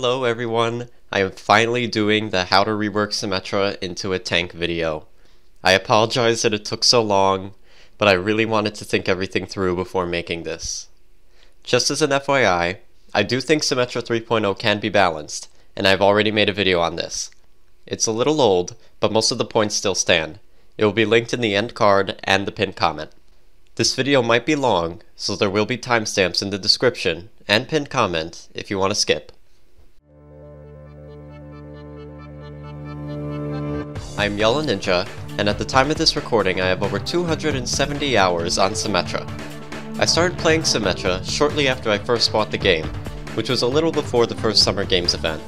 Hello everyone, I am finally doing the how to rework Symmetra into a tank video. I apologize that it took so long, but I really wanted to think everything through before making this. Just as an FYI, I do think Symmetra 3.0 can be balanced, and I've already made a video on this. It's a little old, but most of the points still stand. It will be linked in the end card and the pinned comment. This video might be long, so there will be timestamps in the description and pinned comment if you want to skip. I'm Yellow Ninja, and at the time of this recording I have over 270 hours on Symmetra. I started playing Symmetra shortly after I first bought the game, which was a little before the first Summer Games event.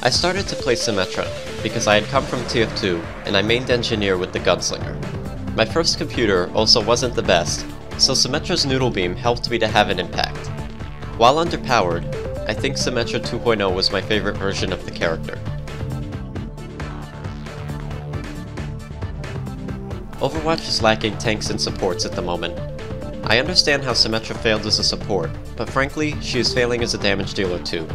I started to play Symmetra because I had come from TF2 and I mained engineer with the Gunslinger. My first computer also wasn't the best, so Symmetra's Noodle Beam helped me to have an impact. While underpowered, I think Symmetra 2.0 was my favorite version of the character. Overwatch is lacking tanks and supports at the moment. I understand how Symmetra failed as a support, but frankly, she is failing as a damage dealer too.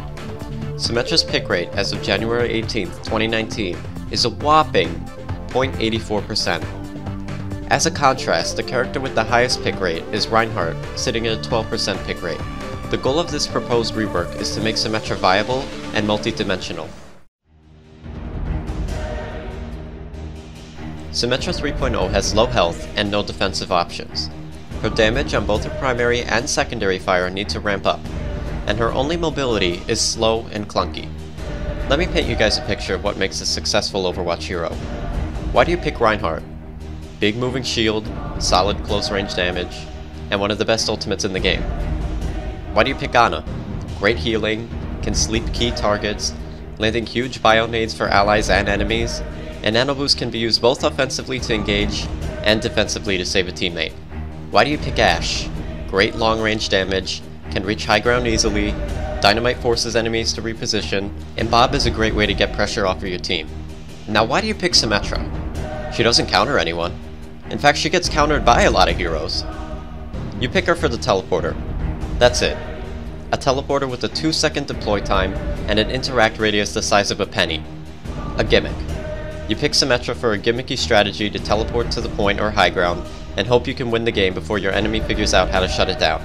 Symmetra's pick rate as of January 18, 2019 is a whopping 0.84%. As a contrast, the character with the highest pick rate is Reinhardt, sitting at a 12% pick rate. The goal of this proposed rework is to make Symmetra viable and multi-dimensional. Symmetra 3.0 has low health and no defensive options. Her damage on both her primary and secondary fire need to ramp up, and her only mobility is slow and clunky. Let me paint you guys a picture of what makes a successful Overwatch hero. Why do you pick Reinhardt? Big moving shield, solid close range damage, and one of the best ultimates in the game. Why do you pick Ana? Great healing, can sleep key targets, landing huge bio nades for allies and enemies, and Nano Boost can be used both offensively to engage and defensively to save a teammate. Why do you pick Ashe? Great long range damage, can reach high ground easily, Dynamite forces enemies to reposition, and Bob is a great way to get pressure off of your team. Now why do you pick Symmetra? She doesn't counter anyone. In fact, she gets countered by a lot of heroes. You pick her for the teleporter. That's it. A teleporter with a 2 second deploy time and an interact radius the size of a penny. A gimmick. You pick Symmetra for a gimmicky strategy to teleport to the point or high ground, and hope you can win the game before your enemy figures out how to shut it down.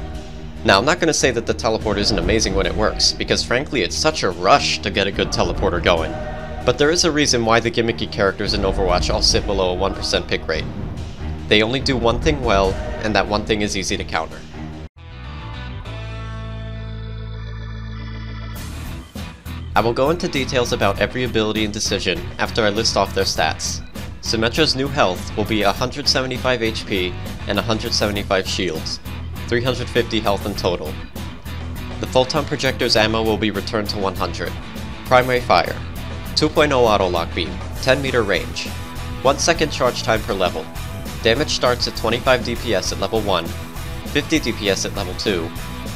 Now, I'm not going to say that the teleport isn't amazing when it works, because frankly it's such a rush to get a good teleporter going. But there is a reason why the gimmicky characters in Overwatch all sit below a 1% pick rate. They only do one thing well, and that one thing is easy to counter. I will go into details about every ability and decision after I list off their stats. Symmetra's new health will be 175 HP and 175 shields, 350 health in total. The Photon Projector's ammo will be returned to 100. Primary fire, 2.0 auto lock beam, 10 meter range, 1 second charge time per level. Damage starts at 25 DPS at level 1, 50 DPS at level 2,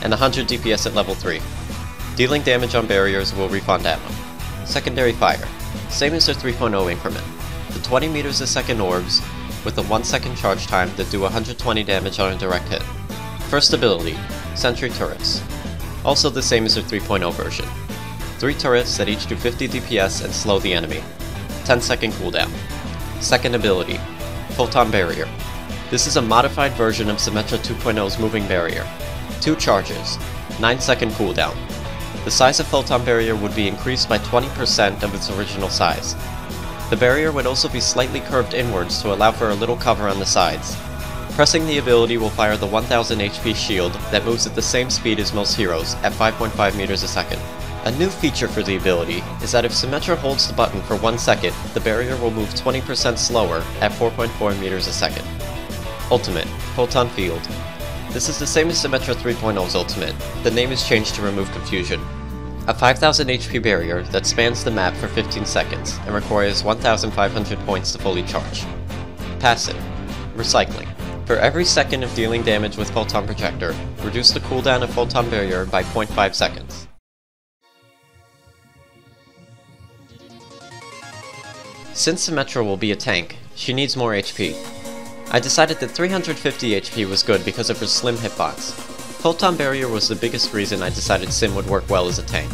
and 100 DPS at level 3. Dealing damage on barriers will refund ammo. Secondary fire. Same as the 3.0 increment. The 20 meters a second orbs, with a 1 second charge time that do 120 damage on a direct hit. First ability, Sentry Turrets. Also the same as the 3.0 version. 3 turrets that each do 50 DPS and slow the enemy. 10 second cooldown. Second ability, Photon Barrier. This is a modified version of Symmetra 2.0's moving barrier. 2 charges, 9 second cooldown. The size of Photon Barrier would be increased by 20% of its original size. The barrier would also be slightly curved inwards to allow for a little cover on the sides. Pressing the ability will fire the 1000 HP shield that moves at the same speed as most heroes, at 5.5 meters a second. A new feature for the ability is that if Symmetra holds the button for 1 second, the barrier will move 20% slower at 4.4 meters a second. Ultimate, Photon Field. This is the same as Symmetra 3.0's ultimate, the name is changed to remove confusion. A 5000 HP barrier that spans the map for 15 seconds and requires 1500 points to fully charge. Passive. Recycling. For every second of dealing damage with Photon Projector, reduce the cooldown of Photon Barrier by 0.5 seconds. Since Symmetra will be a tank, she needs more HP. I decided that 350 HP was good because of her slim hitbox. Photon Barrier was the biggest reason I decided Sim would work well as a tank.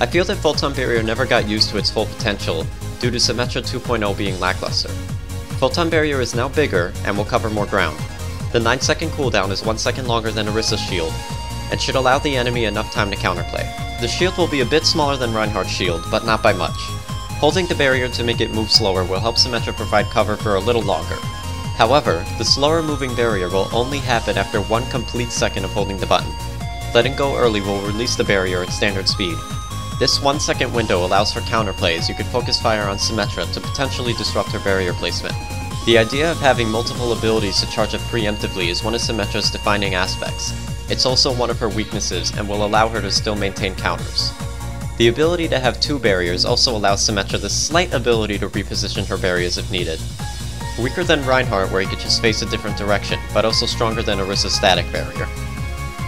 I feel that Photon Barrier never got used to its full potential due to Symmetra 2.0 being lackluster. Photon Barrier is now bigger and will cover more ground. The 9 second cooldown is 1 second longer than Orisa's shield, and should allow the enemy enough time to counterplay. The shield will be a bit smaller than Reinhardt's shield, but not by much. Holding the barrier to make it move slower will help Symmetra provide cover for a little longer. However, the slower moving barrier will only happen after one complete second of holding the button. Letting go early will release the barrier at standard speed. This one second window allows for counterplay as you could focus fire on Symmetra to potentially disrupt her barrier placement. The idea of having multiple abilities to charge up preemptively is one of Symmetra's defining aspects. It's also one of her weaknesses and will allow her to still maintain counters. The ability to have two barriers also allows Symmetra the slight ability to reposition her barriers if needed. Weaker than Reinhardt where he could just face a different direction, but also stronger than Orisa's static barrier.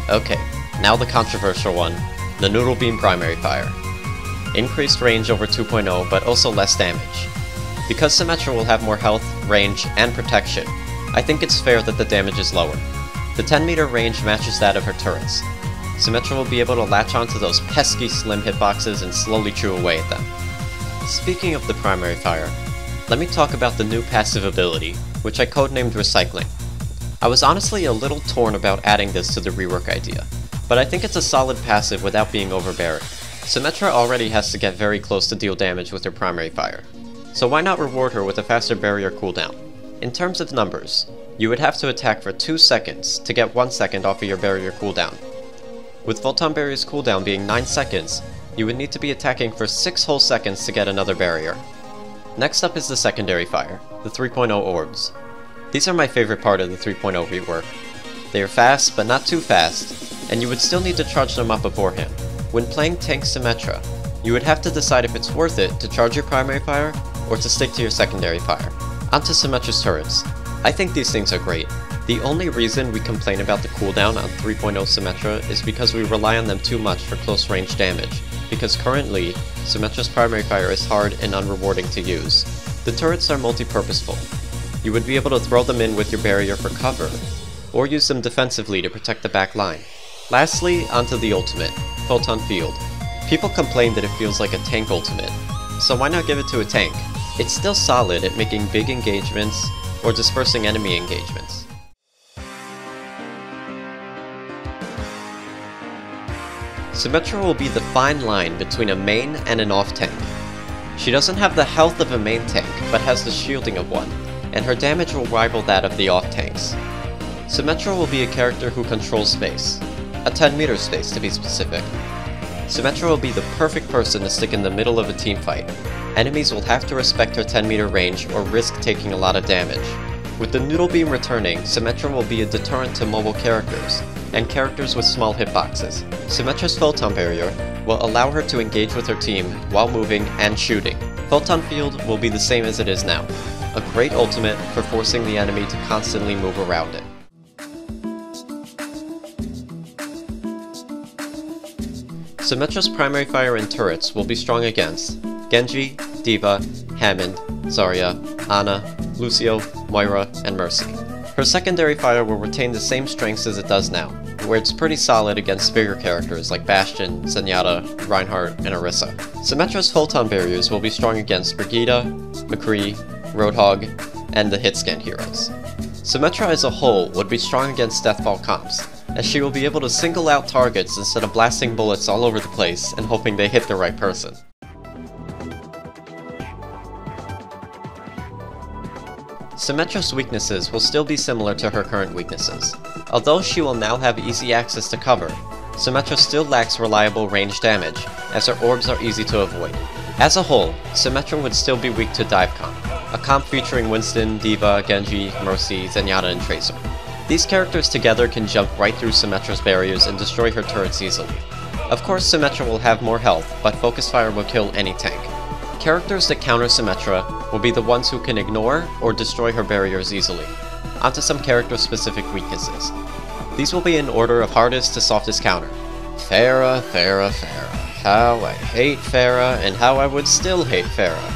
Okay, now the controversial one, the Noodle Beam Primary Fire. Increased range over 2.0, but also less damage. Because Symmetra will have more health, range, and protection, I think it's fair that the damage is lower. The 10 meter range matches that of her turrets. Symmetra will be able to latch onto those pesky slim hitboxes and slowly chew away at them. Speaking of the primary fire, let me talk about the new passive ability, which I codenamed Recycling. I was honestly a little torn about adding this to the rework idea, but I think it's a solid passive without being overbearing. Symmetra already has to get very close to deal damage with her primary fire, so why not reward her with a faster barrier cooldown? In terms of numbers, you would have to attack for 2 seconds to get 1 second off of your barrier cooldown. With Photon Barrier's cooldown being 9 seconds, you would need to be attacking for 6 whole seconds to get another barrier. Next up is the secondary fire, the 3.0 orbs. These are my favorite part of the 3.0 rework. They are fast, but not too fast, and you would still need to charge them up beforehand. When playing Tank Symmetra, you would have to decide if it's worth it to charge your primary fire, or to stick to your secondary fire. Onto Symmetra's turrets. I think these things are great. The only reason we complain about the cooldown on 3.0 Symmetra is because we rely on them too much for close range damage, because currently, Symmetra's primary fire is hard and unrewarding to use. The turrets are multi-purposeful. You would be able to throw them in with your barrier for cover, or use them defensively to protect the back line. Lastly, onto the ultimate, Photon Field. People complain that it feels like a tank ultimate, so why not give it to a tank? It's still solid at making big engagements or dispersing enemy engagements. Symmetra will be the fine line between a main and an off tank. She doesn't have the health of a main tank, but has the shielding of one, and her damage will rival that of the off tanks. Symmetra will be a character who controls space, a 10 meter space to be specific. Symmetra will be the perfect person to stick in the middle of a team fight. Enemies will have to respect her 10 meter range or risk taking a lot of damage. With the Noodle Beam returning, Symmetra will be a deterrent to mobile characters, and characters with small hitboxes. Symmetra's Photon Barrier will allow her to engage with her team while moving and shooting. Photon Field will be the same as it is now, a great ultimate for forcing the enemy to constantly move around it. Symmetra's primary fire and turrets will be strong against Genji, D.Va, Hammond, Zarya, Ana, Lucio, Moira, and Mercy. Her secondary fire will retain the same strengths as it does now, where it's pretty solid against bigger characters like Bastion, Zenyatta, Reinhardt, and Orisa. Symmetra's Photon barriers will be strong against Brigitte, McCree, Roadhog, and the hitscan heroes. Symmetra as a whole would be strong against Deathball comps, as she will be able to single out targets instead of blasting bullets all over the place and hoping they hit the right person. Symmetra's weaknesses will still be similar to her current weaknesses. Although she will now have easy access to cover, Symmetra still lacks reliable range damage, as her orbs are easy to avoid. As a whole, Symmetra would still be weak to Dive Comp, a comp featuring Winston, D.Va, Genji, Mercy, Zenyatta, and Tracer. These characters together can jump right through Symmetra's barriers and destroy her turrets easily. Of course Symmetra will have more health, but Focus Fire will kill any tank. Characters that counter Symmetra will be the ones who can ignore or destroy her barriers easily. Onto some character-specific weaknesses. These will be in order of hardest to softest counter. Pharah, Pharah, Pharah. How I hate Pharah, and how I would still hate Pharah.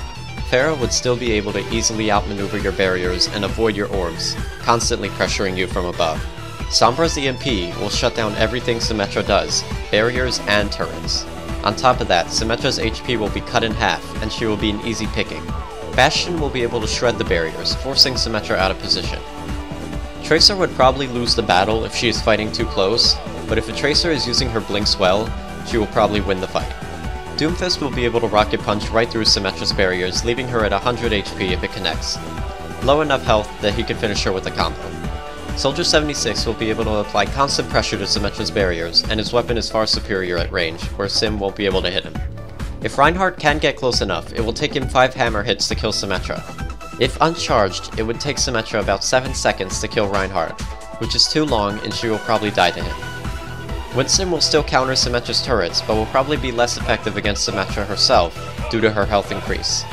Pharah would still be able to easily outmaneuver your barriers and avoid your orbs, constantly pressuring you from above. Sombra's EMP will shut down everything Symmetra does, barriers and turrets. On top of that, Symmetra's HP will be cut in half, and she will be an easy picking. Bastion will be able to shred the barriers, forcing Symmetra out of position. Tracer would probably lose the battle if she is fighting too close, but if a Tracer is using her blinks well, she will probably win the fight. Doomfist will be able to rocket punch right through Symmetra's barriers, leaving her at 100 HP if it connects. Low enough health that he can finish her with a combo. Soldier 76 will be able to apply constant pressure to Symmetra's barriers, and his weapon is far superior at range, where Sim won't be able to hit him. If Reinhardt can get close enough, it will take him 5 hammer hits to kill Symmetra. If uncharged, it would take Symmetra about 7 seconds to kill Reinhardt, which is too long and she will probably die to him. Winston will still counter Symmetra's turrets, but will probably be less effective against Symmetra herself, due to her health increase.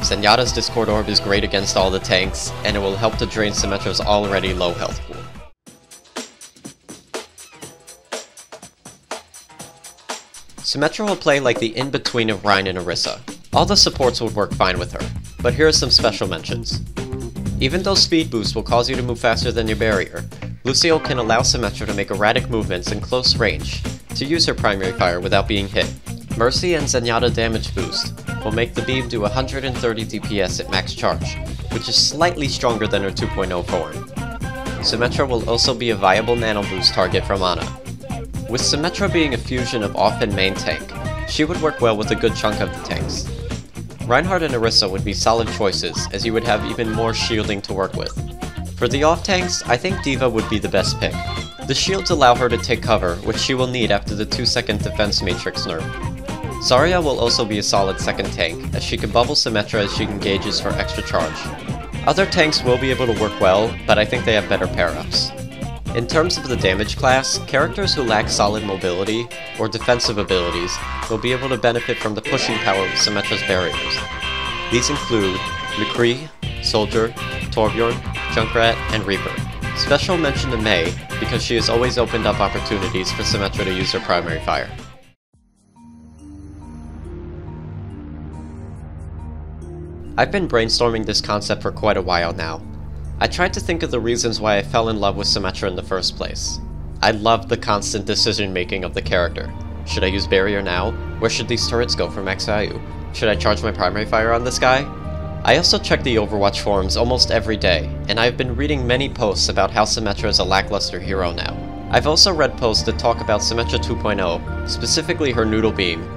Zenyatta's Discord Orb is great against all the tanks, and it will help to drain Symmetra's already low health Symmetra will play like the in-between of Rein and Orisa. All the supports would work fine with her, but here are some special mentions. Even though Speed Boost will cause you to move faster than your barrier, Lucio can allow Symmetra to make erratic movements in close range, to use her primary fire without being hit. Mercy and Zenyatta damage boost will make the beam do 130 DPS at max charge, which is slightly stronger than her 2.0 form. Symmetra will also be a viable nano boost target from Ana. With Symmetra being a fusion of off and main tank, she would work well with a good chunk of the tanks. Reinhardt and Orisa would be solid choices, as you would have even more shielding to work with. For the off tanks, I think D.Va would be the best pick. The shields allow her to take cover, which she will need after the 2 second defense matrix nerf. Zarya will also be a solid second tank, as she can bubble Symmetra as she engages for extra charge. Other tanks will be able to work well, but I think they have better pair-ups. In terms of the damage class, characters who lack solid mobility, or defensive abilities, will be able to benefit from the pushing power of Symmetra's barriers. These include McCree, Soldier, Torbjorn, Junkrat, and Reaper. Special mention to Mei, because she has always opened up opportunities for Symmetra to use her primary fire. I've been brainstorming this concept for quite a while now. I tried to think of the reasons why I fell in love with Symmetra in the first place. I loved the constant decision making of the character. Should I use barrier now? Where should these turrets go for max value? Should I charge my primary fire on this guy? I also check the Overwatch forums almost every day, and I've been reading many posts about how Symmetra is a lackluster hero now. I've also read posts that talk about Symmetra 2.0, specifically her Noodle Beam,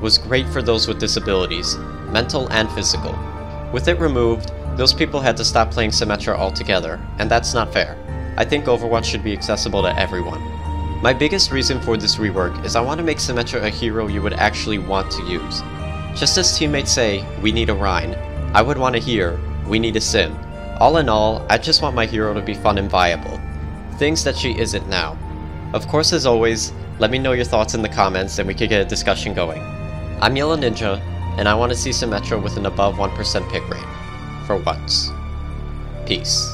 was great for those with disabilities, mental and physical, with it removed, those people had to stop playing Symmetra altogether, and that's not fair. I think Overwatch should be accessible to everyone. My biggest reason for this rework is I want to make Symmetra a hero you would actually want to use. Just as teammates say, we need a Rein, I would want to hear, we need a Sim. All in all, I just want my hero to be fun and viable. Things that she isn't now. Of course, as always, let me know your thoughts in the comments and we could get a discussion going. I'm Yellow Ninja, and I want to see Symmetra with an above 1% pick rate. For once. Peace.